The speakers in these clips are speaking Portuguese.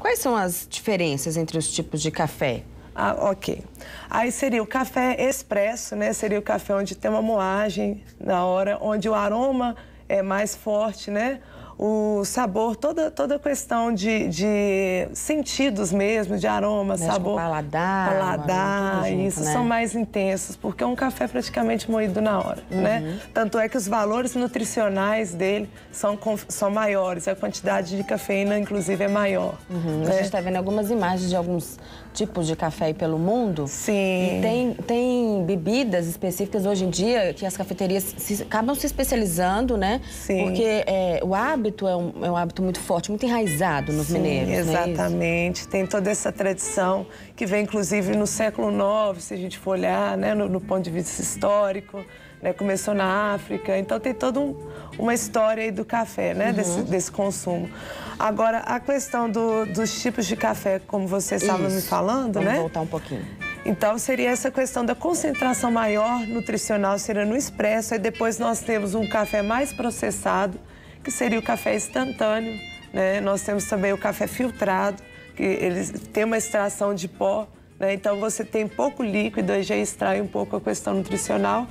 Quais são as diferenças entre os tipos de café? Ah, ok. Aí seria o café expresso, né? Seria o café onde tem uma moagem na hora, onde o aroma é mais forte, né? O sabor, toda, toda a questão de, de sentidos mesmo, de aroma, Mexe sabor. paladar. Paladar, junto, isso, né? são mais intensos, porque é um café praticamente moído na hora, uhum. né? Tanto é que os valores nutricionais dele são, são maiores, a quantidade de cafeína, inclusive, é maior. Uhum. Né? A gente está vendo algumas imagens de alguns tipos de café aí pelo mundo. Sim. E tem, tem bebidas específicas hoje em dia que as cafeterias se, acabam se especializando, né? Sim. Porque é, o hábito é um, é um hábito muito forte, muito enraizado nos Sim, mineiros. É exatamente. É tem toda essa tradição que vem, inclusive, no século IX, se a gente for olhar, né, no, no ponto de vista histórico. Né, começou na África, então tem toda um, uma história aí do café, né, uhum. desse, desse consumo. Agora, a questão do, dos tipos de café, como você estava me falando, Vamos né? Vamos voltar um pouquinho. Então, seria essa questão da concentração maior nutricional, seria no expresso. Aí depois nós temos um café mais processado, que seria o café instantâneo. Né? Nós temos também o café filtrado, que ele tem uma extração de pó. Né? Então, você tem pouco líquido e já extrai um pouco a questão nutricional.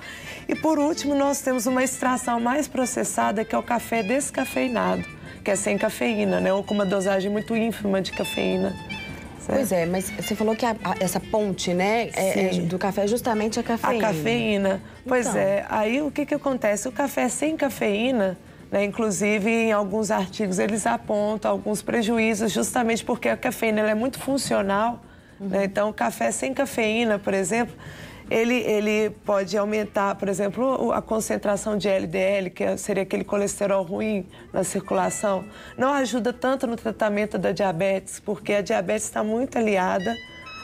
E, por último, nós temos uma extração mais processada, que é o café descafeinado que é sem cafeína, né? Ou com uma dosagem muito ínfima de cafeína. Pois é, mas você falou que a, a, essa ponte, né, é, é, do café é justamente a cafeína. A cafeína. Pois então. é. Aí o que, que acontece? O café sem cafeína, né, inclusive em alguns artigos eles apontam alguns prejuízos, justamente porque a cafeína é muito funcional. Uhum. Né? Então, café sem cafeína, por exemplo, ele, ele pode aumentar, por exemplo, a concentração de LDL, que seria aquele colesterol ruim na circulação. Não ajuda tanto no tratamento da diabetes, porque a diabetes está muito aliada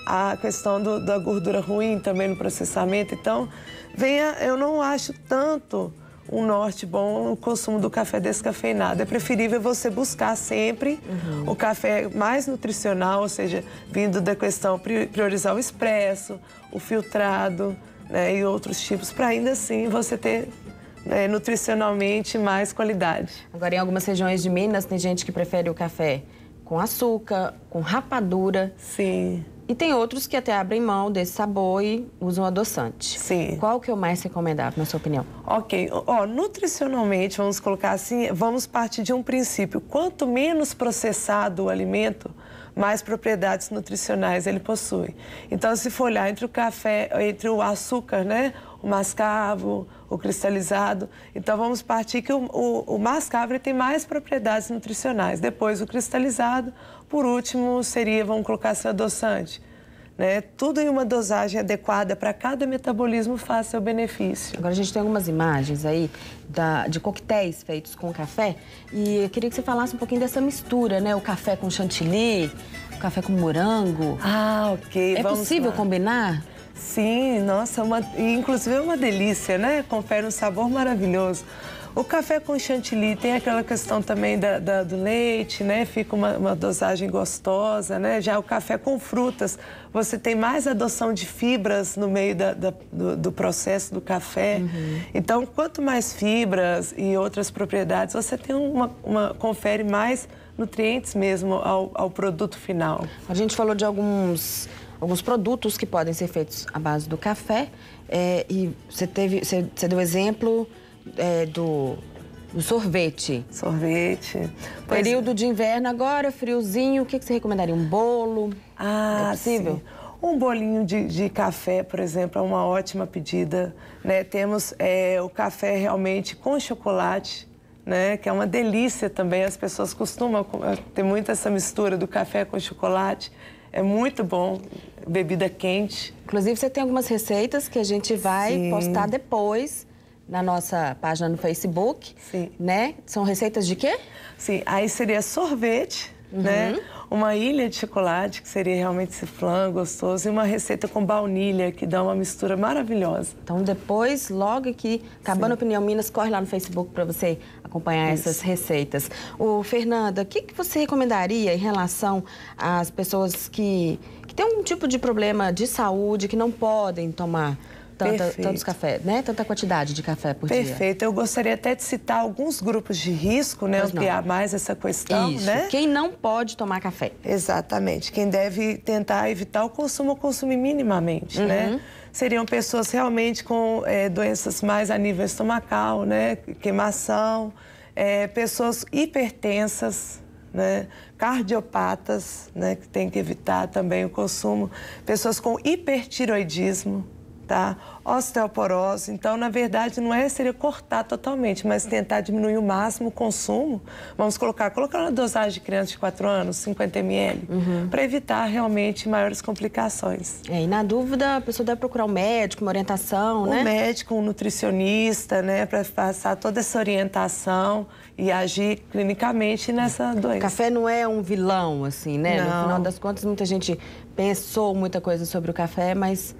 à questão do, da gordura ruim também no processamento. Então, venha, eu não acho tanto um norte bom no consumo do café descafeinado. É preferível você buscar sempre uhum. o café mais nutricional, ou seja, vindo da questão priorizar o expresso, o filtrado né, e outros tipos, para ainda assim você ter né, nutricionalmente mais qualidade. Agora, em algumas regiões de Minas, tem gente que prefere o café com açúcar, com rapadura. Sim. E tem outros que até abrem mão desse sabor e usam adoçante. Sim. Qual que é o mais recomendável, na sua opinião? Ok. Ó, nutricionalmente, vamos colocar assim, vamos partir de um princípio. Quanto menos processado o alimento, mais propriedades nutricionais ele possui. Então, se for olhar entre o café, entre o açúcar, né? O mascavo, o cristalizado. Então, vamos partir que o, o, o mascavo tem mais propriedades nutricionais. Depois, o cristalizado. Por último, seria, vamos colocar assim, adoçante. Né? Tudo em uma dosagem adequada para cada metabolismo faz seu benefício. Agora a gente tem algumas imagens aí da, de coquetéis feitos com café e eu queria que você falasse um pouquinho dessa mistura, né? O café com chantilly, o café com morango. Ah, ok. É possível lá. combinar? Sim, nossa, uma, inclusive é uma delícia, né? Confere um sabor maravilhoso. O café com chantilly tem aquela questão também da, da, do leite, né? Fica uma, uma, dosagem gostosa, né? Já o café com frutas, você tem mais adoção de fibras no meio da, da, do, do, processo do café. Uhum. Então, quanto mais fibras e outras propriedades, você tem uma, uma confere mais nutrientes mesmo ao, ao produto final. A gente falou de alguns alguns produtos que podem ser feitos à base do café. É, e você teve, você, você deu exemplo é, do, do, sorvete. Sorvete. Pois... Período de inverno agora, friozinho, o que, que você recomendaria? Um bolo? Ah, é possível? Sim. Um bolinho de, de, café, por exemplo, é uma ótima pedida. Né? Temos é, o café realmente com chocolate, né? que é uma delícia também. As pessoas costumam ter muito essa mistura do café com chocolate. É muito bom, bebida quente. Inclusive, você tem algumas receitas que a gente vai Sim. postar depois na nossa página no Facebook. Sim. Né? São receitas de quê? Sim, aí seria sorvete, uhum. né? Uma ilha de chocolate, que seria realmente esse flan gostoso, e uma receita com baunilha, que dá uma mistura maravilhosa. Então, depois, logo aqui, acabando a Opinião Minas, corre lá no Facebook para você acompanhar Isso. essas receitas. O Fernanda, o que, que você recomendaria em relação às pessoas que, que têm um tipo de problema de saúde, que não podem tomar tanta, tantos café, né? Tanta quantidade de café por Perfeito. dia. Perfeito. Eu gostaria até de citar alguns grupos de risco, né? Ampliar mais essa questão, Isso. né? Quem não pode tomar café. Exatamente. Quem deve tentar evitar o consumo ou consumir minimamente, né? uhum. né? Seriam pessoas realmente com é, doenças mais a nível estomacal, né? Queimação, é, pessoas hipertensas, né? cardiopatas, né? que tem que evitar também o consumo, pessoas com hipertiroidismo, tá? Osteoporose. Então, na verdade, não é seria cortar totalmente, mas tentar diminuir o máximo o consumo. Vamos colocar, colocar uma dosagem de criança de 4 anos, 50 ml, uhum. para evitar realmente maiores complicações. É, e na dúvida, a pessoa deve procurar um médico, uma orientação, um né? Um médico, um nutricionista, né, para passar toda essa orientação e agir clinicamente nessa doença. Café não é um vilão, assim, né? Não. No final das contas, muita gente pensou muita coisa sobre o café, mas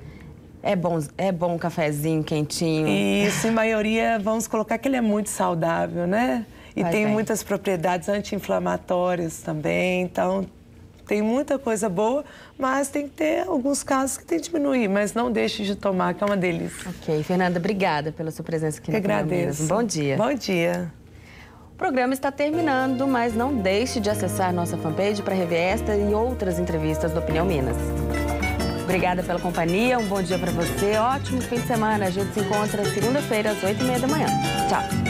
é bom, é bom um cafezinho quentinho. Isso, em maioria, vamos colocar que ele é muito saudável, né? E Vai tem bem. muitas propriedades anti-inflamatórias também, então tem muita coisa boa, mas tem que ter alguns casos que tem que diminuir, mas não deixe de tomar, que é uma delícia. Ok, Fernanda, obrigada pela sua presença aqui que no agradeço. Um bom dia. Bom dia. O programa está terminando, mas não deixe de acessar nossa fanpage para rever esta e outras entrevistas do Opinião Minas. Obrigada pela companhia, um bom dia para você, ótimo fim de semana. A gente se encontra segunda-feira às 8h30 da manhã. Tchau.